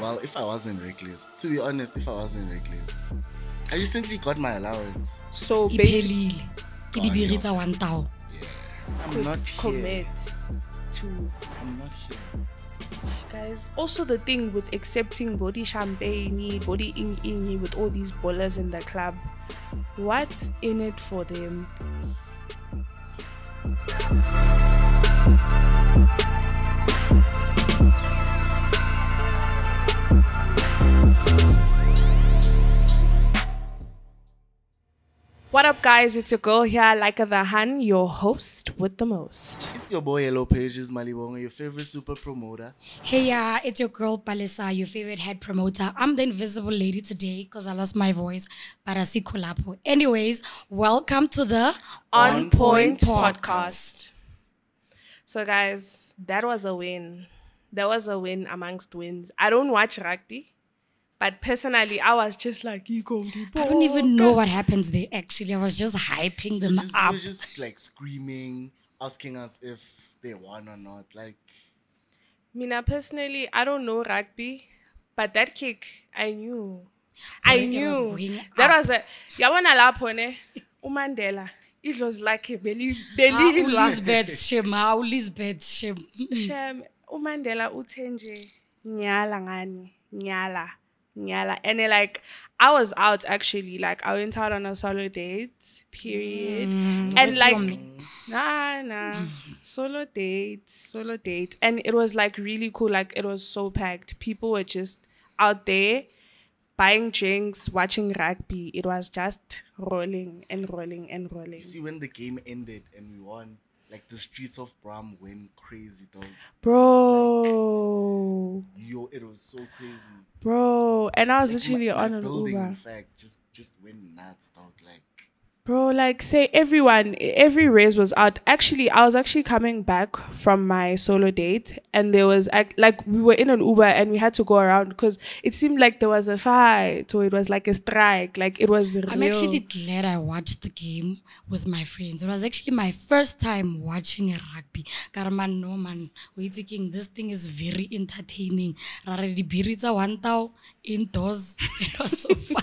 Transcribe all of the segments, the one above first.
Well, if I wasn't reckless, to be honest, if I wasn't reckless, I recently got my allowance. So basically, iphelile ke di biri tsa one tao I'm not here. commit to I'm not here. guys. Also, the thing with accepting body champagne, body ing ing with all these ballers in the club, what's in it for them? What up, guys? It's your girl here, Laika the Han, your host with the most. It's your boy Yellow Pages Malibongwe, your favorite super promoter. hey yeah it's your girl Palisa, your favorite head promoter i'm the invisible lady today because i lost my voice but i see kolapo anyways welcome to the On Point Podcast. So, guys, that was a win. That was a win amongst wins. I don't watch rugby, but personally, I was just like, you go, i don't even know what happens there actually i was just hyping them Just, up You're just like screaming, asking us if they won or not. Like, Mina, personally, I don't know rugby, but that kick, I knew. I It was knew. going that up. was a. Yabona lapho ne, uMandela. It was like a belly, Ah, belly. ulisbeth shem ah, ulisbeth shem Shem, uMandela uthenje nyala ngani, nyala, nyala. And then, like I was out actually, like I went out on a solo date, period. and Mm, with like nah nah. solo date, solo date. And it was like really cool, like it was so packed. People were just out there buying drinks, watching rugby. It was just rolling and rolling and rolling. you see, when the game ended and we won, like the streets of Bram went crazy, dog. Bro. Yo, it was so crazy. Bro, and I was Like, literally my, on my an building, Uber. in fact, just just went nuts, dog. Like, Bro, like say everyone, every race was out. Actually, I was actually coming back from my solo date, and there was ac- like we were in an Uber and we had to go around because it seemed like there was a fight or it was like a strike. Like it was real. I'm actually glad I watched the game with my friends. It was actually my first time watching a rugby. Karaman no man, we thinking this thing is very entertaining. Rare di biri tsa one tao indoors. It was so fun.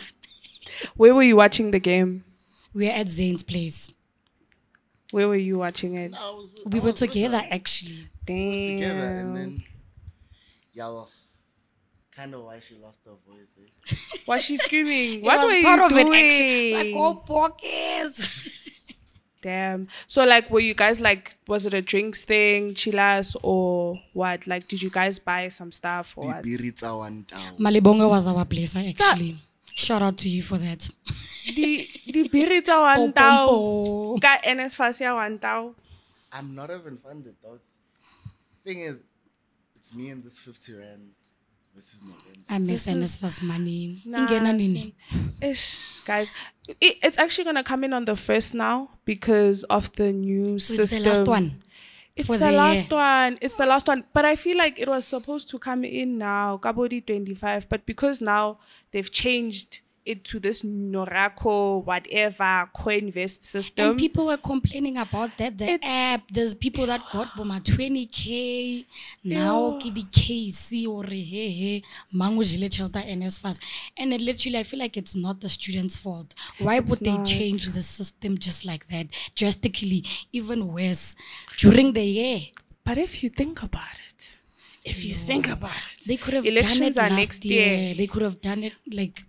Where were you watching the game? We were at Zane's place. Where were you watching it? I was, We were together actually. Damn. together, and then, yeah, well, kind of why she lost her voice. Eh? Was she screaming? It What was were part you of doing? it actually. Like oh pockets. Damn. So like, were you guys like? Was it a drinks thing, chilas, or what? Like, did you guys buy some stuff or what? Biritsa one town. Malibonga was our place actually. Shout out to you for that. di di biri one Pom, pom, tao ka NSFAS ya one tao I'm not even funded, dog. Thing is, it's me and this 50 rand versus November. I miss This is- NSFAS money. Nah, Ingena nini? ish guys it, it's actually gonna come in on the first now because of the new So system it's the last one. it's for the, the last year. one it's the last one but i feel like it was supposed to come in now kabodi 25 but because now they've changed it to this norako whatever co-invest system And people were complaining about that. The It's- app, there's people that got boma 20k. Now Ew. ke di KC or hey hey mango jile chelta NSFAS. And it literally I feel like it's not the students' fault. Why would they not. change the system just like that? Drastically, even worse. During the year. but if you think about it if you think about it They could have Elections done are it last next year. year. They could have done it like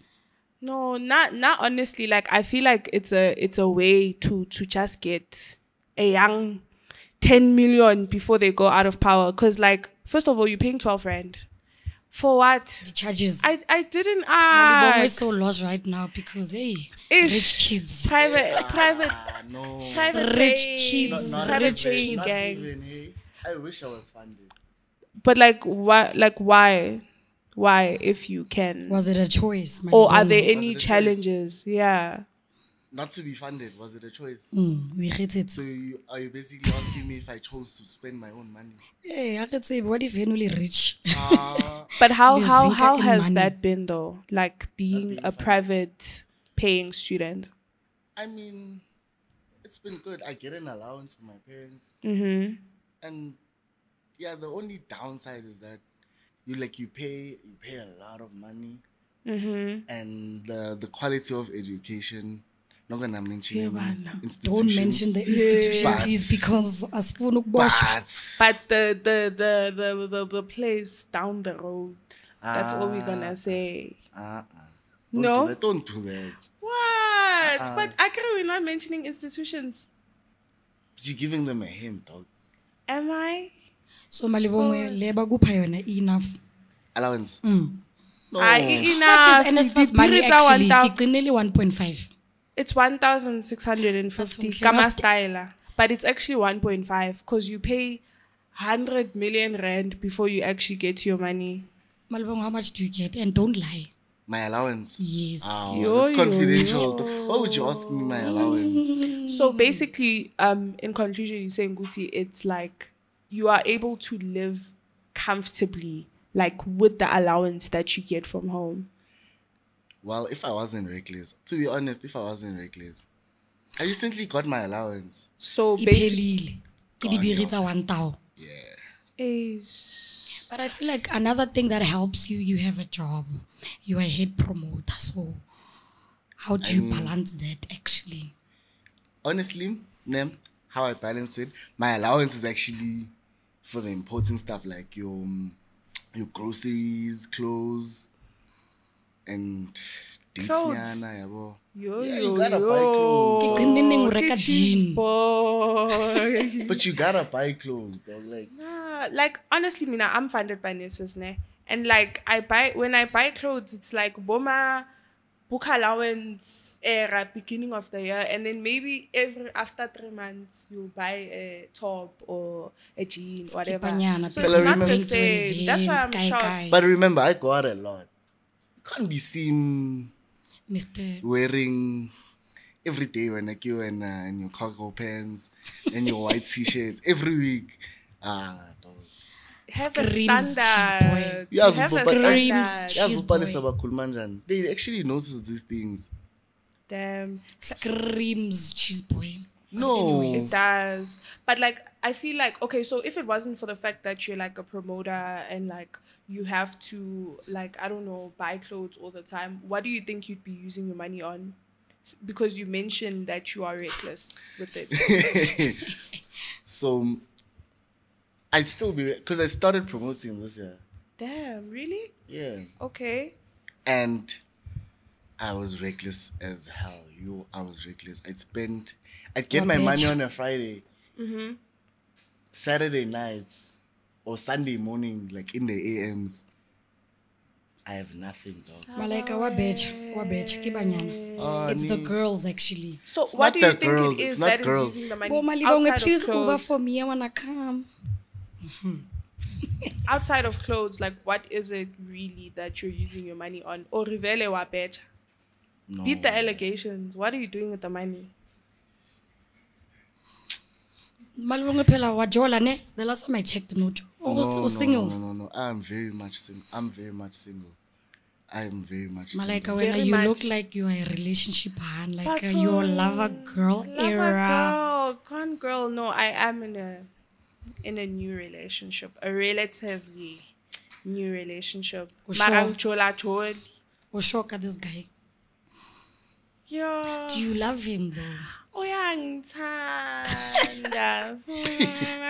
No, not not honestly. Like I feel like it's a it's a way to to just get a young ten million before they go out of power. Cause like first of all, you're paying twelve rand for what? the charges. I I didn't Malibongwe is ask. so lost right now because hey, Ish. rich kids. Private private Ah, no. private Rich paying- kids, private rich paying gang. even, hey. I wish I was funded. But like why? Like why? Why if you can? Was it a choice? Or are there any it a choice? challenges? Yeah. Not to be funded, was it a choice? Mm, we hate it. So you, are you basically asking me if I chose to spend my own money? Hey, I could say, what if you're only rich? Uh, But how how how has money. that been though? Like being being a funded. private paying student. I mean, it's been good. I get an allowance from my parents. Mm-hmm. And yeah, the only downside is that you like you pay you pay a lot of money, Mm-hmm. and the the quality of education. Not gonna mention Yeah, any man. Don't mention the institution, But- please, because asifuna ukuboshwa. But, But the the the the the, the place down the road. That's all we're Ah. gonna say. uh-uh. Don't No? do that. Don't do that. What? Uh-uh. But Akira, we're not mentioning institutions. But You're giving them a hint, dog. Am I? So malibongwe le bakupha yona enough. Allowance. Mm. No. Ah, enough. much is NSFAS money actually? 1,000 Ke 1.5. It's 1,650 That's kama okay. But it's actually 1.5 because you pay 100 million rand before you actually get your money. Malibongwe, how much do you get? And don't lie. My allowance. Yes. Oh, Yo, that's yo, confidential. yo. Why would you ask me my allowance? So basically, um, in conclusion, you're saying Guti, it's like you are able to live comfortably, like with the allowance that you get from home. Well, if I wasn't reckless, to be honest, if I wasn't reckless, I recently got my allowance. So basically, Iphelile. Ke dibiri tsa 1,000. Yeah. But I feel like another thing that helps you, you have a job, you are a head promoter. So, how do you balance that actually? Honestly, Nem, how I balance it, my allowance is actually for the important stuff like your um, your groceries, clothes, and dates. Clothes? yabo. yo Yeah, yo you gotta buy clothes. Ke qinile ho Ke reka cheese jean. boy. But you gotta buy clothes, dog. Like, Nah, like honestly, Mina, I'm funded by NSFAS, ne? And like I buy when I buy clothes, it's like boma book allowance era beginning of the year, and then maybe every after three months you buy a top or a jean, whatever. Skipanyana, So because it's not the same. That's why I'm Events, shocked. kai-kai. but remember, I go out a lot. You can't be seen Mr. wearing every day when I go and, uh, and your cargo pants and your white t-shirts every week. Ah, dog. Have a Screams, she's boy. Yeah, You have a but- but- Screams, standard. She's Yazi ubalisa boy. They actually notice these things. Damn. Screams, cheese boy. No. It does. But like I feel like okay, so if it wasn't for the fact that you're like a promoter and like you have to like I don't know, buy clothes all the time, what do you think you'd be using your money on? Because you mentioned that you are reckless with it. so I'd still be because I started promoting this year. Damn, really? Yeah. Okay. And I was reckless as hell. You I was reckless. I'd spend I'd get Oh, my money on a Friday. Mm-hmm. Saturday nights or Sunday morning, like in the AMs. I have nothing dog. Malaika wa betcha, wa betcha ke. Oh, It's the girls actually. So It's what not do you think girls, it's is not that is using the money Bo Malibongwe, outside please of Uber clothes? for me. I wanna come. Outside of clothes, like what is it really that you're using your money on? Or rivele wa betcha? No. Beat the allegations. What are you doing with the money? Malibongwe phela wa jola ne. The last time I checked, no. jo- no, no, single. No, no, no, no. I'm very much single. I'm very much single. I'm very much Malaika, single. when Very you much. look like you are a relationship hand, like But, uh, you love a uh, girl Love era. a girl, con girl. No, I am in a in a new relationship, a relatively new relationship. Oh, sure. Marang chola choli. Or shock at this guy. Yeah. Do you love him though? Oh, Uyangithanda. So,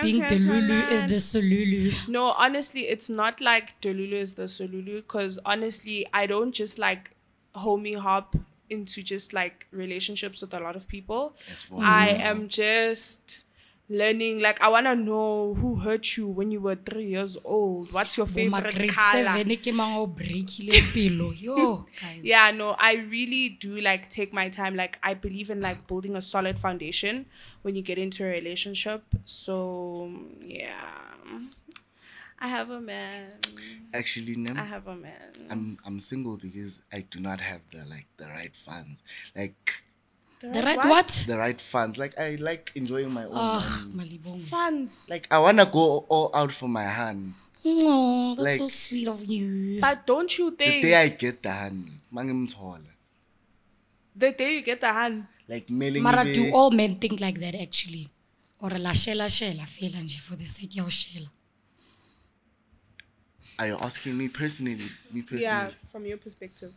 Being Delulu is the Solulu. No, honestly, it's not like Delulu is the Solulu because honestly, I don't just like homie hop into just like relationships with a lot of people. As I am just learning. Like, I want to know who hurt you when you were three years old. What's your favorite color? seven ke mang o breakile pelo. Yo. Yeah, no, I really do like take my time. Like, I believe in like building a solid foundation when you get into a relationship. So, yeah. I have a man. Actually, Nem, I have a man. I'm I'm single because I do not have the like the right funds. Like The right what? the right funds. Like I like enjoying my own Oh. Malibong. Funds. Like I wanna go all out for my hand. Oh, that's so sweet of you. But don't you think The day I get the hand, mangimthola. the day you get the hand, Like mailing Mara, do all men think like that actually? Or la shela shela fela nje for the sake of shela. Are you asking me personally? Me personally? Yeah, from your perspective.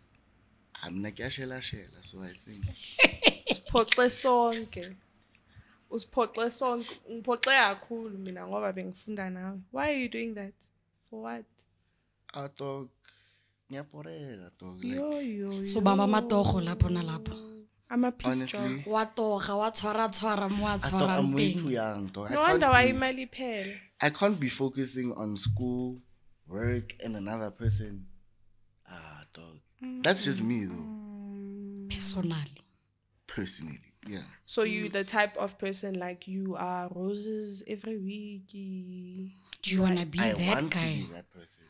I'm not shela shela, so I think Usiphoxe sonke. Usiphoxe sonke. Ngiphoxe kakhulu mina ngoba bengifunda nawe. Why are you doing that? For what? ah dog, ngiyaporeka dog. Yo yo. so bamba amatogo lapho nalapho I'm a peace honestly, job. wa toga wa tshwara tshwara mo a I I'm tshwarang teng young, dog. I No can't wonder why be- imali iphela. I can't be focusing on school, work, and another person. Ah, dog. That's just me though, personally personally. Yeah. So you the type of person like you are roses every week. do you wanna be I that want guy to be that person.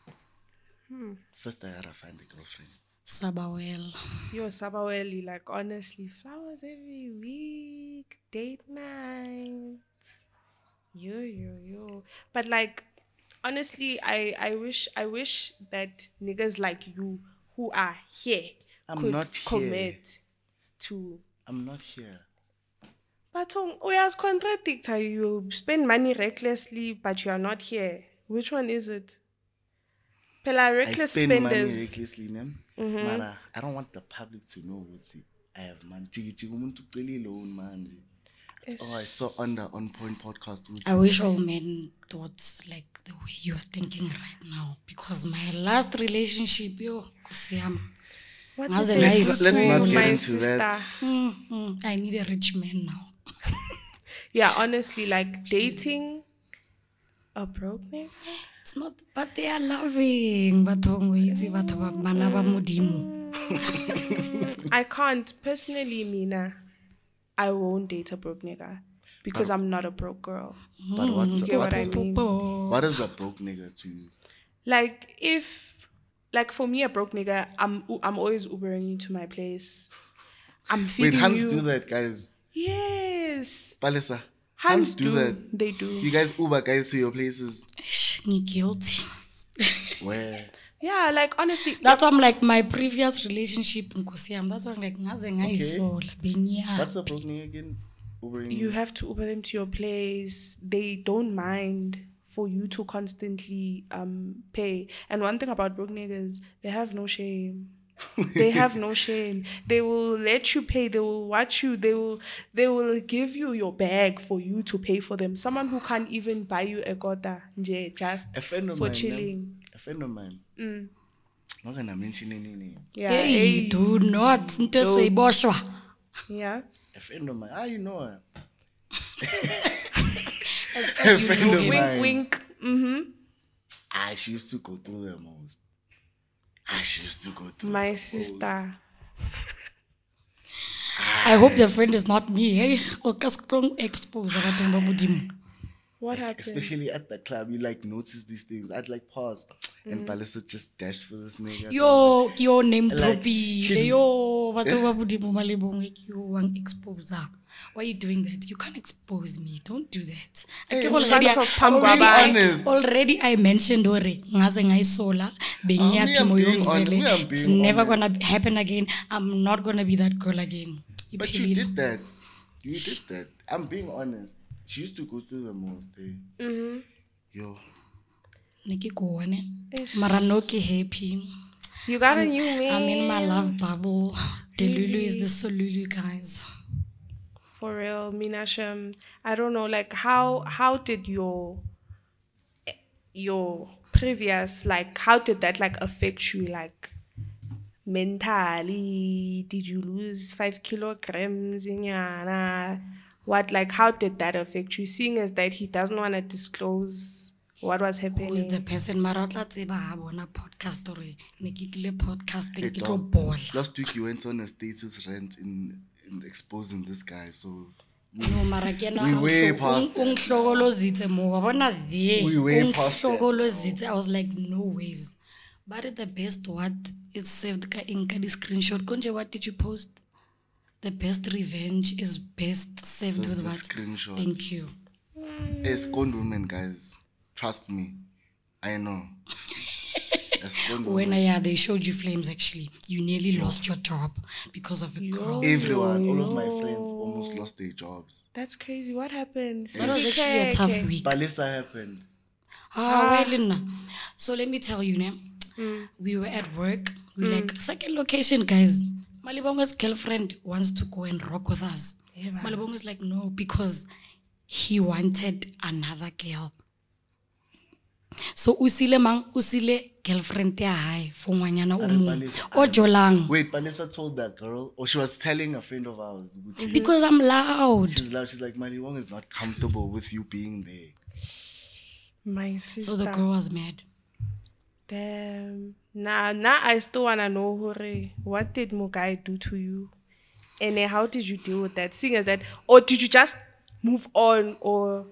Hmm. First, I gotta find a girlfriend. sabawel Yo, Sabaweli, like honestly, flowers every week, date nights. Yo, yo, yo. But like, honestly, I I wish I wish that niggas like you who are here I'm could not here. commit to. I'm not here. But we as contradictor, you spend money recklessly, but you are not here. Which one is it? Pela I reckless spend money spenders. Mm-hmm. recklessly. Mara, I don't want the public to know what's it. I have man. Jiggy jiggy umuntu ucelile loan man. Oh, I saw on the On Point podcast. I wish all men thought like the way you are thinking right now. Because my last relationship, yo, Kosiam, What Ngaze is ngayi this Let's not get my into that. mm, mm, I need a rich man now. Yeah, honestly, like dating a broke nigga. It's not, but they are loving. Batho ngwetsi, batho ba bana ba modimo. I can't personally, Mina. I won't date a broke nigga because I'm not a broke girl. but what's Get what I what's, mean? what is a broke nigga to you? Like if, like for me, a broke nigga, I'm I'm always Ubering you to my place. I'm Wait, feeding Hans you. do that, guys. Yes, Palisa, Hans, do, do. that. They do. You guys Uber guys to your places. Ish, Ni guilty. Where? yeah, like honestly, That's why I'm like my previous relationship Nkosiam. That's why I'm like ngaze ngayisola benya. What's a broke nigga again? Ubering you have to Uber them to your place. They don't mind for you to constantly um pay. And one thing about broke niggas, they have no shame. they have no shame. They will let you pay. They will watch you. They will they will give you your bag for you to pay for them. Someone who can't even buy you a gota nje just a friend of for mine. chilling. nem, A friend of mine. Not gonna mention any name. Yeah. Hey, hey, do not. Nto soyiboshwa. yeah. A friend of mine. Ah, you know her. As A friend of Wink mine. wink. Mm-hmm. I she used to go through the most. I she used to go through. My the sister. Ah. I hope the friend is not me. Hey, o ka se tlo expose batho ba modimo. What most. happened? Especially at the club, you like notice these things. I'd like pause. And Palisa just dashed for this nigga. Yo, ke yo name Like, dropile. she- Yo, batho ba modimo ba lebongwe ke yo wang expose. Why are you doing that? You can't expose me. Don't do that. Hey, Akere in already, I- already, I, already I mentioned ore ngaze ngayisola me, benyaphi I'm moyong being hon- vele. me, I'm It's never gonna happen again. I'm not gonna be that girl again. But you did that. You did that. I'm being honest. She used to go through the most. Eh? Mm-hmm. Yo, ne ke kone mara no ke happy You got a new man. i'm in my love bubble delulu is the solulu guys For real, Minasham. I don't know, like how how did your your previous like how did that like affect you like mentally? Did you lose five kilograms in yana? What like how did that affect you? Seeing as that he doesn't want to disclose what was happening? Who's the person? Mara o tla tseba ha bona podcast ore ne ke tlile podcasting hey, ke tlo dog. bola Last week you went on a status rant in, in exposing this guy. So no mara ke na We way past o nhlogolozitse mo wa bona there. We way past i was like no ways. But the best what is saved ka eng ka di screenshot konje what did you post? The best revenge is best saved Saved with with what? screenshot. thank you. As con women, guys, trust me, I know. When I, yeah, they showed you flames actually you nearly lost your job because of a girl everyone, all of my friends almost lost their jobs. That's crazy. What happened? that was actually a tough week Palisa happened. Ah, ah. well, Lina. So let me tell you, ne? Mm. we were at work. We mm. like second location, guys. Malibongwe's girlfriend wants to go and rock with us. Malibongwe's like, no, because he wanted another girl. So usile mang usile girlfriend ya hae for ngwanyana o mong o jolang Wait, Palisa told that girl, or she was telling a friend of ours. Mm-hmm. because I'm loud. She's loud she's like, Mali Wong is not comfortable with you being there. My sister. So the girl was mad. Damn. Nah, now I still wanna know hore, what did Mugai do to you? And then how did you deal with that? Seeing as that or did you just move on or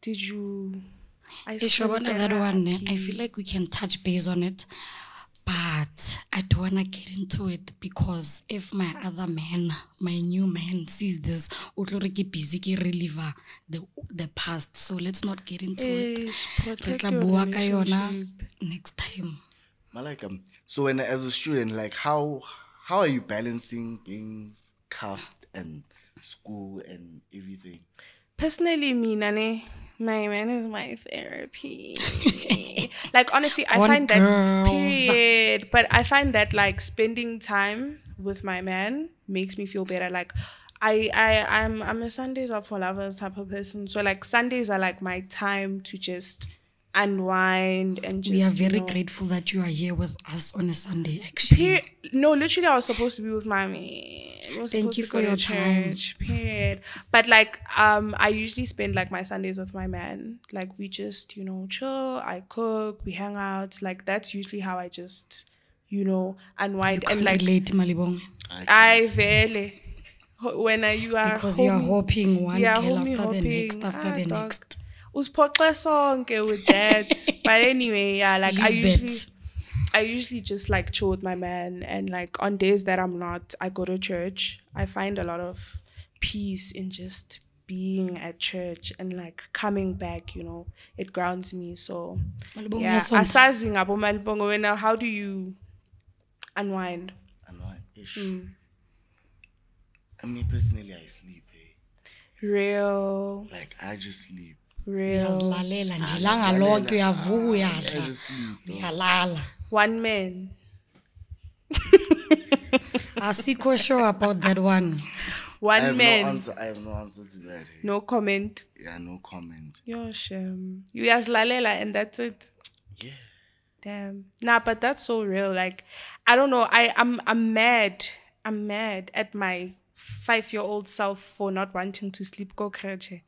did you I Hey, still Shabana, that one, I feel like we can touch base on it, but I don't want to get into it because if my other man, my new man, sees this, o tlo re ke busy ke reliever the the past. So let's not get into it. Ish, Re protect tla your bua ka yona relationship. next time. Malika, so when as a student, like how how are you balancing being cuffed and school and everything? Personally, me, Nane, my man is my therapy. like honestly, I Gone find that girls. period. But I find that like spending time with my man makes me feel better. Like I I I'm I'm a Sundays are for lovers type of person. So like Sundays are like my time to just unwind and just We are you very know, grateful that you are here with us on a Sunday, actually. Period. No, literally, I was supposed to be with mommy. I Thank you for go to your time. Period. But like, um, I usually spend like my Sundays with my man. Like we just, you know, chill. I cook. We hang out. Like that's usually how I just, you know, unwind You and like relate, Malibong, I very when I, you are because you are homie- hoping one yeah, girl homie after the next, after Ah, the dog. next. Usiphoxa sonke with that. but anyway, yeah, like I Lisbeth. usually I usually just like chill with my man and like on days that I'm not, I go to church. I find a lot of peace in just being at church and like coming back, you know. It grounds me. So yeah. uyasonda. Asazi ngabo how do you unwind? Unwind? Ish. Hmm. I mean, personally, I sleep. Eh? Real, Like I just sleep. Real. uyazilalela nje ah, ilanga lonke uyavuka ah, I uyadla just sleep. bro. uyalala One man. asikho sure about that one I One have man. no answer. I have no answer to that. No comment. Yeah, no comment. Yo, shem. You guys lalela and that's it. Yeah. Damn. Nah, but that's so real. Like, I don't know. I I'm I'm mad. I'm mad at my five year old self for not wanting to sleep go kreche.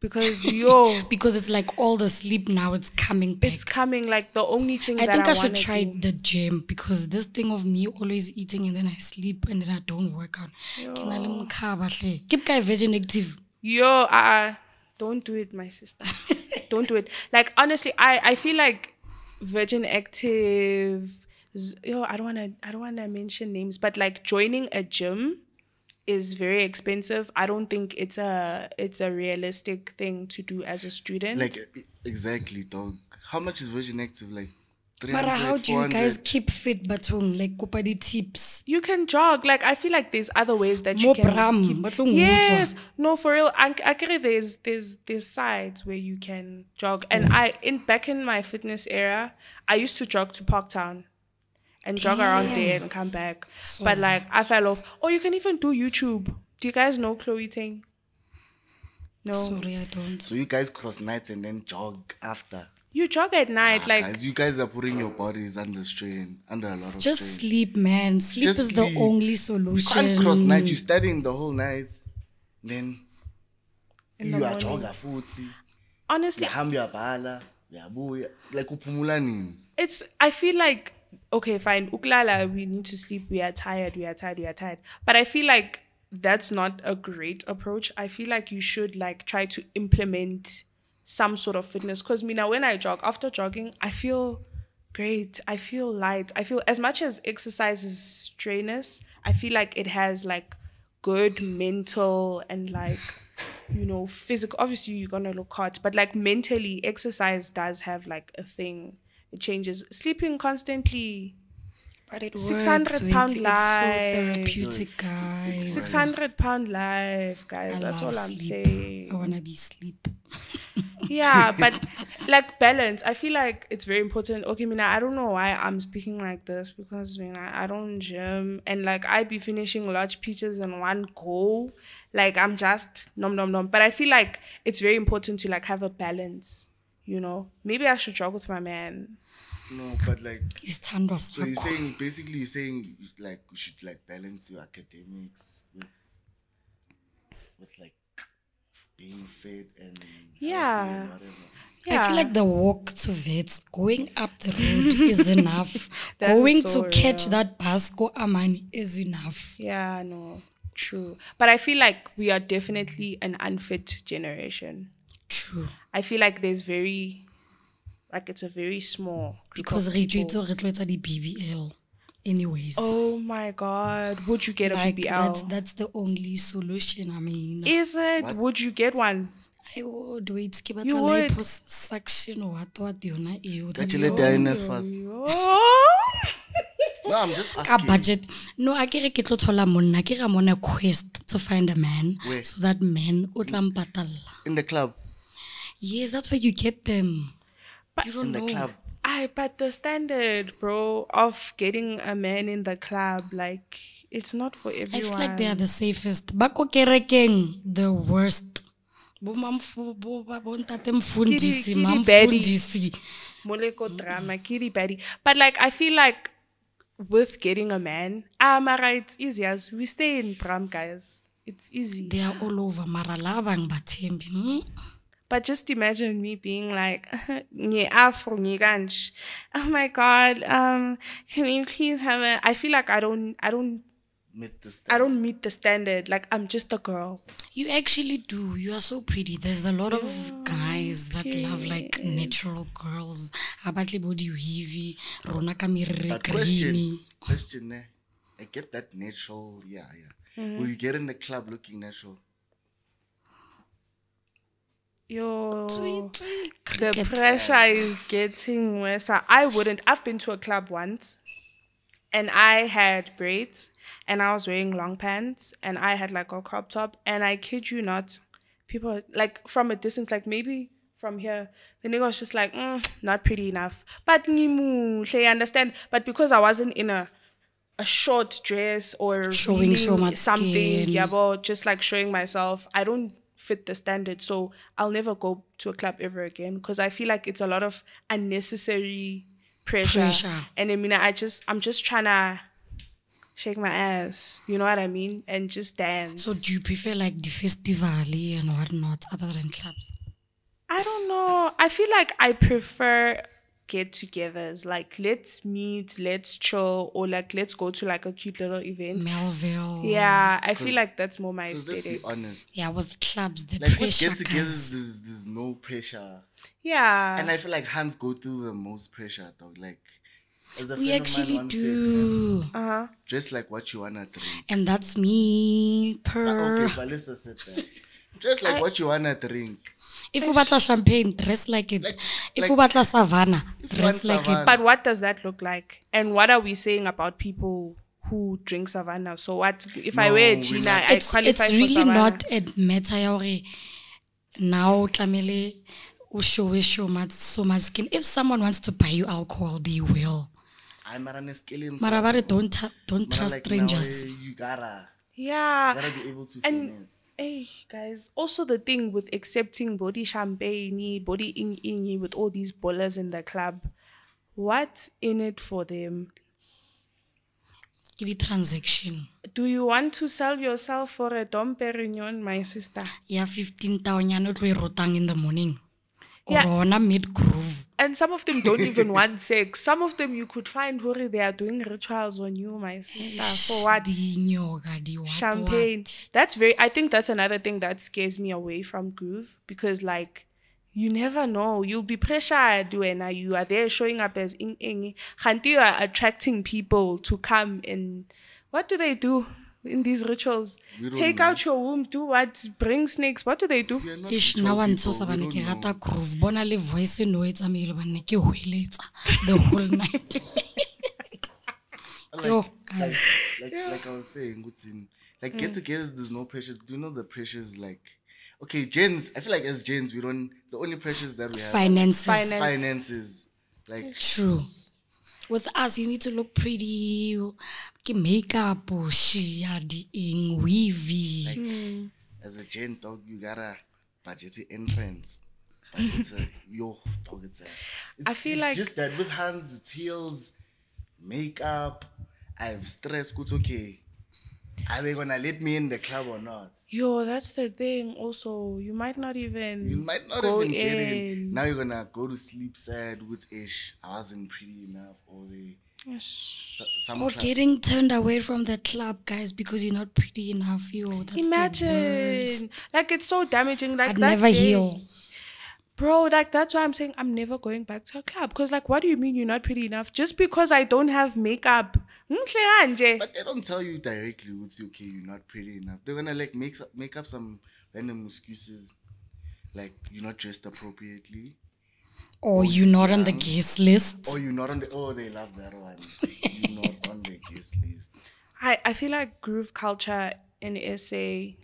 Because yo, because it's like all the sleep now it's coming back it's coming like the only thing I think I, I should try do. the gym because this thing of me always eating and then I sleep and then I don't work out. Ke na le mokhaba hle. Virgin active. Yo, uh, don't do it, my sister. don't do it. Like honestly, I I feel like Virgin Active. Yo, I don't wanna I don't wanna mention names, but like joining a gym is very expensive. I don't think it's a it's a realistic thing to do as a student. Like exactly, dog. How much is Virgin Active? Like But how do you 400? guys keep fit batong like kopa di tips? you can jog. Like I feel like there's other ways that you Mo can. bram, keep- ba yes, no, for real. I, I agree. There's there's there's sides where you can jog, and I in back in my fitness era, I used to jog to Parktown, and jog around there and come back. So but like I fell off. Or you can even do YouTube. Do you guys know Chloe Ting? No. Sorry, I don't. So you guys cross nights and then jog after. you jog at night, Ah, like guys, you guys are putting your bodies under strain, under a lot of Just strain. sleep, man. Sleep Just is the sleep. only You solution. can't cross night. You're studying the whole night, then In you the are morning. jogger futhi. honestly, Uyahamba uyabhala, uyabuya. Like uphumula nini? it's I feel like okay, fine. Uklala, we need to sleep. We are tired. We are tired. We are tired. But I feel like that's not a great approach. I feel like you should like try to implement some sort of fitness. Cause me now when I jog, after jogging, I feel great. I feel light. I feel as much as exercise is strenuous, I feel like it has like good mental and like you know physical obviously you're gonna look hot but like mentally exercise does have like a thing it changes sleeping constantly But it 600 works, pound It's life. so therapeutic, guys. 600 pound life, guys. I That's all love I'm sleep. saying. I wanna be sleep. yeah, but like balance, I feel like it's very important. Okay, Mina, I don't know why I'm speaking like this because Mina, I don't gym and like I be finishing large pitches in one go. Like I'm just nom nom nom. But I feel like it's very important to like have a balance. You know, maybe I should jog with my man. No, but like, Isithandwa so you're saying basically you're saying like you should like balance your academics with with like being fit and Yeah. and whatever. Yeah. I feel like the walk to vets, going up the road is enough. That is going so to catch that bus go Amani is enough. Yeah, no, true. But I feel like we are definitely an unfit generation. True. I feel like there's very, like it's a very small group Because of re people. tshwitse re tlo etsa di-BBL. Anyways. Oh my god, would you get a like BBL? that's that's the only solution. I mean, Is it? What? Would you get one? I would wait. Ke You batla would. liposuction what what yona eo. That the you let the highness first. No, I'm just ka asking. budget no a kere ke tlo thola monna ke ga mona quest to find a man Where? so that man o tla mpatalla In the club. Yes that's where you get them But- you don't In the know club. I but the standard, bro, of getting a man in the club, like it's not for everyone. I feel like they are the safest ba ko kerekeng the worst bo mamfu bo ba bo ntate mfundisi ke di-baddie. mamfundisi Moleko drama, kitty baddie. But like I feel like with getting a man, ah mara it's easy as we stay in Bram guys. It's easy. they are all over mara la bang bathembi hmm? But just imagine me being like, "Nye afro, nye ganj." oh my god, um, can we please have a? I feel like I don't, I don't, Meet the I don't meet the standard. Like I'm just a girl. You actually do. You are so pretty. There's a lot of guys that love like natural girls. Abatle body heavy, rona ka meriri But question, question, eh? I get that natural, yeah, yeah. Will you get in the club looking natural? Yo, the pressure is getting worse. I wouldn't. I've been to a club once, and I had braids, and I was wearing long pants, and I had like a crop top, and I kid you not, people like from a distance, like maybe from here, the nigga was just like, mm, not pretty enough. But they understand. But because I wasn't in a a short dress or Showing so much something, yeah, but just like showing myself, I don't fit the standard. So I'll never go to a club ever again because I feel like it's a lot of unnecessary pressure. Pressure. And I mean, I just, I'm just trying to shake my ass, you know what I mean? And just dance. So do you prefer like the festival and whatnot other than clubs? I don't know. I feel like I prefer get togethers. Like, let's meet, let's chill, or like, let's go to like a cute little event. Melville. Yeah, I feel like that's more my Because let's be honest. Yeah, with clubs, the Like with pressure get togethers, there's, there's no pressure. Yeah. And I feel like hands go through the most pressure, dog. Like, as a We friend of mine actually once said, do. uh huh. Just like what you wanna drink. And that's me per. Okay, but let's just sit there. Dress like what you wanna drink. If you batla champagne, dress like it. Like- if like- you batla savannah, If you dress like Savannah. it. But what does that look like? And what are we saying about people who drink Savannah? So what if I wear we're Gina, not- I It's, qualify it's for really Savannah? not a matter ya hore now tlamele o showe show much so much skin. If someone wants to buy you alcohol, they will. I'm at an skill Mara ba re don't don't trust strangers. you gotta, Yeah. you gotta be able to And finesse. Hey guys, also the thing with accepting body champagne, body ing ing with all these ballers in the club, what's in it for them? Di transaction. Do you want to sell yourself for a Dom Perignon, my sister? Yeah, 15 taonyana o tlo e rotang in the morning. Yeah. mid groove. And some of them don't even want sex. Some of them you could find where they are doing rituals on you, my sister. For what? Di nyoka, di what, champagne. That's very. I think that's another thing that scares me away from groove because like. You never know. You'll be pressured when you are there showing up as ing ing. Khanti, you are attracting people to come and what do they do in these rituals? Take know. out your womb, do what? Bring snakes. What do they do? We are not Ish, ritual na wa people, ntshosa we bane don't ke rata groove bona le voice no e tsamaile bane ke hweletsa the whole night Like, Yo, like, guys. like, like I was saying, what's in like get mm. together, there's no pressures. Do you know the pressures like okay, gens, I feel like as gens we don't the only pressures that we have Finances. Finance. finances. Like True. With us, you need to look pretty. Ke makeup, oh, shea, di ing, weavy. Mm. as a gen dog, you gotta budget the entrance. Budget a- yo dog it's a, it's, I feel it's like- just that with hands, it's heels, makeup, I have stress, it's okay. Are they gonna let me in the club or not? Yo, that's the thing. Also, you might not even. You might not go even get in. in. Now you're gonna go to sleep sad with ish. I wasn't pretty enough, or they Yes. so- some Or club- getting turned away from the club, guys, because you're not pretty enough. Yo, that's the worst. Imagine, like it's so damaging. Like I'd that never day- heal. bro. Like that's why I'm saying I'm never going back to a club. Because like, what do you mean you're not pretty enough? Just because I don't have makeup? Ngihle. But they don't tell you directly what's okay, you're not pretty enough. They're gonna like make up make up some random excuses, like you're not dressed appropriately, Or you're not on the guest list. or you're not on the oh they love that one. you're not on the guest list. I I feel like groove culture in SA,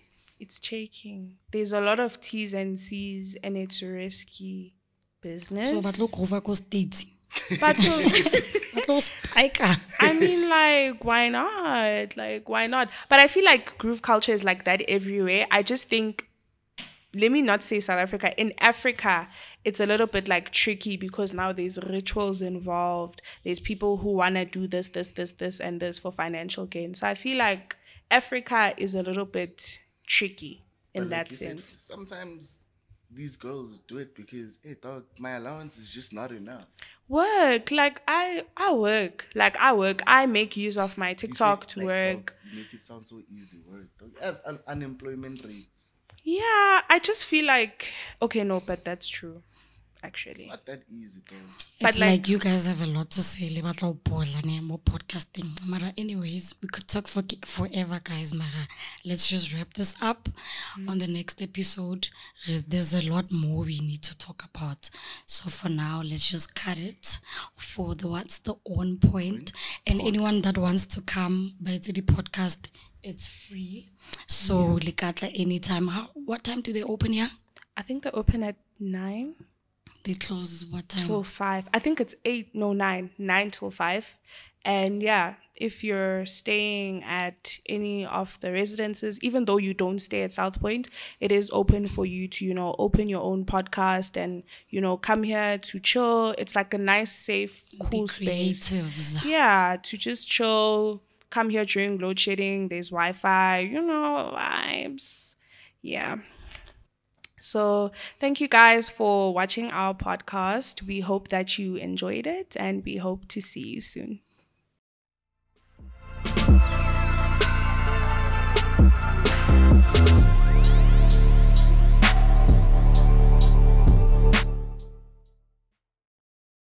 it's shaking. There's a lot of T's and C's, and it's risky business. So, batlo groove ko states. but to- Batlo spiker. I mean, like, why not? Like, why not? But I feel like groove culture is like that everywhere. I just think, let me not say South Africa. In Africa, it's a little bit like tricky because now there's rituals involved. There's people who want to do this, this, this, this, and this for financial gain. So I feel like Africa is a little bit tricky in But like that you said, sense. sometimes these girls do it because hey dog, my allowance is just not enough. Work. Like, I, I work. Like, I work. I make use of my You say, TikTok to like, work. dog, make it sound so easy work. Dog. As un- unemployment rate, Yeah, I just feel like okay, no, but that's true, actually. not that easy though. But It's like- like, you guys have a lot to say. Le batla ho bola ne mo podcasting. Mara, anyways, we could talk for forever, guys. Mara, let's just wrap this up. Mm-hmm. On the next episode, there's a lot more we need to talk about. So for now, let's just cut it for the what's the on point. And anyone that wants to come by the podcast, it's free. So likatla anytime. How? What time do they open here? I think they open at nine They close what time? till five. I think it's eight, no nine, nine till five. And yeah, if you're staying at any of the residences, even though you don't stay at South Point, it is open for you to, you know, open your own podcast and, you know, come here to chill. It's like a nice, safe, cool space. Yeah, to just chill, come here during load shedding. There's Wi Fi, you know, vibes. Yeah. So, thank you guys for watching our podcast. We hope that you enjoyed it and we hope to see you soon.